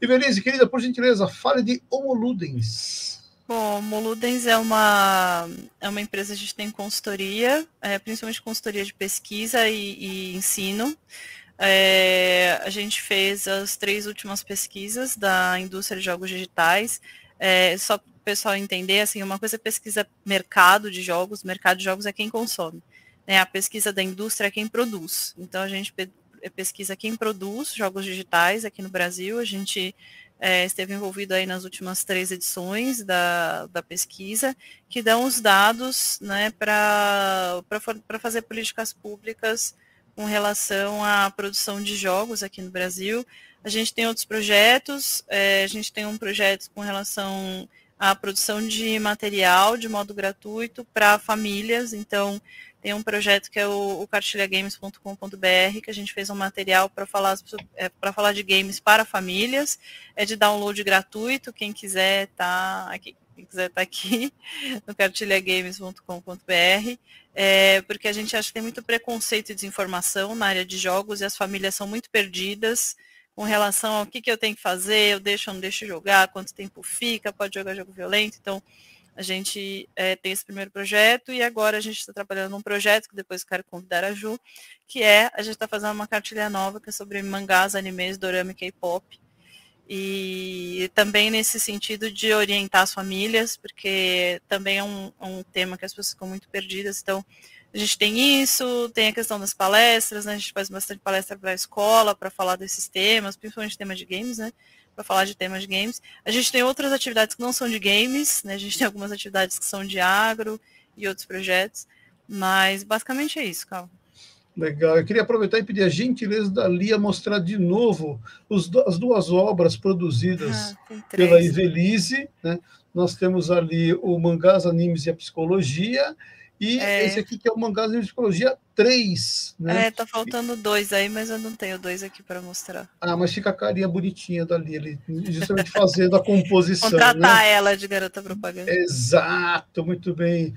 Ivelise, querida, por gentileza, fale de Homoludens. Bom, Moludens é uma, é uma empresa, a gente tem consultoria, é, principalmente consultoria de pesquisa e, e ensino. É, a gente fez as três últimas pesquisas da indústria de jogos digitais. É, só para o pessoal entender, assim, uma coisa é pesquisa mercado de jogos, mercado de jogos é quem consome. Né? A pesquisa da indústria é quem produz. Então a gente pesquisa quem produz jogos digitais aqui no Brasil. A gente é, esteve envolvido aí nas últimas três edições da, da pesquisa, que dão os dados né, para fazer políticas públicas com relação à produção de jogos aqui no Brasil. A gente tem outros projetos, é, a gente tem um projeto com relação à produção de material de modo gratuito para famílias, então tem um projeto que é o, o cartilhagames.com.br, que a gente fez um material para falar, é, falar de games para famílias. É de download gratuito, quem quiser tá aqui, quem quiser estar tá aqui no cartilhagames.com.br, é, porque a gente acha que tem muito preconceito e desinformação na área de jogos e as famílias são muito perdidas com relação ao que, que eu tenho que fazer, eu deixo ou não deixo jogar, quanto tempo fica, pode jogar jogo violento. Então, a gente é, tem esse primeiro projeto e agora a gente está trabalhando num projeto que depois quero convidar a Ju, que é a gente está fazendo uma cartilha nova que é sobre mangás, animes, dorama e K-pop. E também nesse sentido de orientar as famílias, porque também é um, um, tema que as pessoas ficam muito perdidas. Então, a gente tem isso, tem a questão das palestras, né? A gente faz bastante palestra para a escola para falar desses temas, principalmente temas de games, né? para falar de temas de games. A gente tem outras atividades que não são de games, né? A gente tem algumas atividades que são de agro e outros projetos, mas basicamente é isso, Carl. Legal. Eu queria aproveitar e pedir a gentileza da Lia mostrar de novo os, as duas obras produzidas ah, pela Ivelise. Né? Nós temos ali o Mangás, Animes e a Psicologia, e é. esse aqui que é o Mangás de Psicologia 3, né? É, tá faltando dois aí, mas eu não tenho dois aqui para mostrar. Ah, mas fica a carinha bonitinha dali, ali, justamente fazendo a composição. Contratar né? ela de garota propaganda. Exato, muito bem.